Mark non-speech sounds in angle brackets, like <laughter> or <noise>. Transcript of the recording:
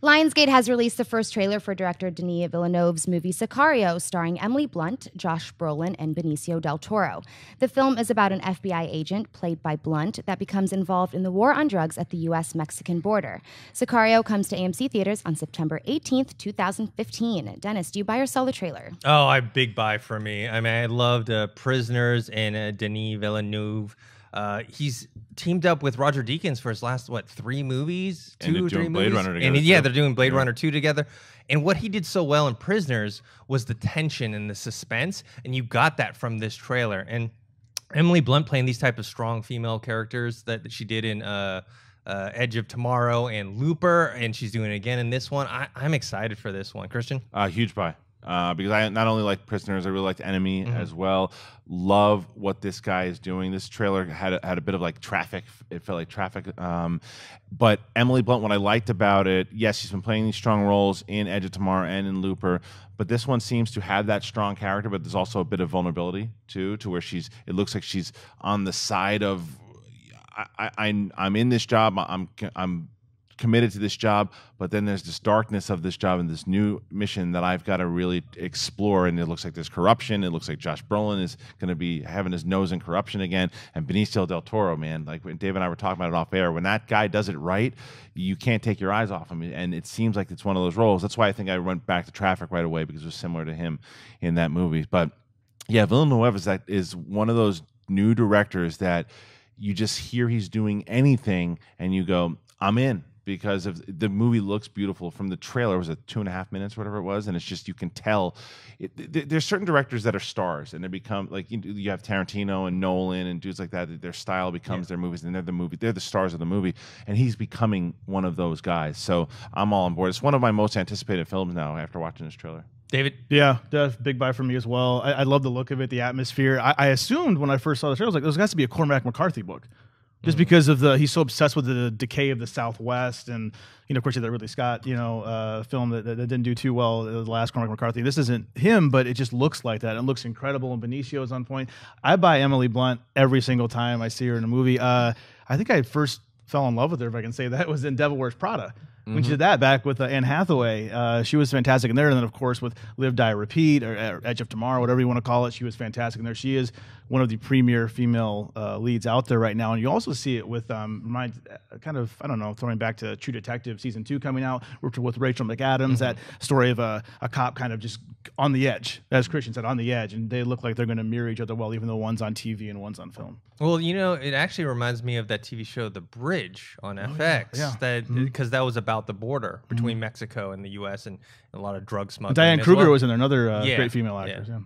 Lionsgate has released the first trailer for director Denis Villeneuve's movie Sicario, starring Emily Blunt, Josh Brolin, and Benicio del Toro. The film is about an FBI agent, played by Blunt, that becomes involved in the war on drugs at the U.S. Mexican border. Sicario comes to AMC theaters on September 18th, 2015. Dennis, do you buy or sell the trailer? Oh, I big buy for me. I mean, I loved uh, Prisoners and uh, Denis Villeneuve. Uh, he's teamed up with Roger Deakins for his last what three movies, two or three Blade movies, Runner and together, yeah, too. they're doing Blade Yeah. Runner two together. And what he did so well in Prisoners was the tension and the suspense, and you got that from this trailer. And Emily Blunt playing these type of strong female characters that, she did in uh, uh, Edge of Tomorrow and Looper, and she's doing it again in this one. I, I'm excited for this one, Christian. Uh, huge buy. Uh, because I not only like Prisoners, I really liked Enemy Mm-hmm. as well. Love what this guy is doing. This trailer had a, had a bit of like traffic. It felt like traffic. Um, but Emily Blunt, what I liked about it, yes, she's been playing these strong roles in Edge of Tomorrow and in Looper. But this one seems to have that strong character, but there's also a bit of vulnerability too, to where she's. It looks like she's on the side of. I, I, I'm I'm in this job. I'm I'm committed to this job, but then there's this darkness of this job and this new mission that I've got to really explore. And it looks like there's corruption. It looks like Josh Brolin is going to be having his nose in corruption again. And Benicio del Toro, man, like when Dave and I were talking about it off air, when that guy does it right, you can't take your eyes off him. And it seems like it's one of those roles. That's why I think I went back to Traffic right away because it was similar to him in that movie. But yeah, Villeneuve is that is one of those new directors that you just hear he's doing anything and you go, I'm in because of the movie looks beautiful from the trailer. Was it two and a half minutes, whatever it was, and it's just you can tell. It, th- there's certain directors that are stars, and they become like you, you have Tarantino and Nolan and dudes like that. Their style becomes their movies, and they're the movie. They're the stars of the movie, and he's becoming one of those guys. So I'm all on board. It's one of my most anticipated films now after watching this trailer. David, Yeah, def, big buy for me as well. I, I love the look of it, the atmosphere. I, I assumed when I first saw the trailer, I was like, there's got to be a Cormac McCarthy book," just because of the he's so obsessed with the decay of the Southwest, and you know, of course, you had that Ridley Scott, you know, uh, film that, that, that didn't do too well. The last Cormac McCarthy. This isn't him, but it just looks like that. It looks incredible, and Benicio is on point. I buy Emily Blunt every single time I see her in a movie. Uh, I think I first fell in love with her, if I can say that, <laughs> was in Devil Wears Prada. When she did that back with uh, Anne Hathaway, uh, she was fantastic in there. And then, of course, with Live, Die, Repeat, or, or Edge of Tomorrow, whatever you want to call it, she was fantastic in there. She is one of the premier female uh, leads out there right now. And you also see it with, um, my, uh, kind of, I don't know, throwing back to True Detective season two coming out with, with Rachel McAdams, that story of a, a cop kind of just on the edge, as Christian said, on the edge. And they look like they're going to mirror each other well, even though one's on TV and one's on film. Well, you know, it actually reminds me of that TV show, The Bridge on FX. Oh, yeah. Mm-hmm. That because that was about the border between Mexico and the U.S. and a lot of drug smuggling. Diane Kruger well. was in there, another uh, Yeah, great female actress. Yeah.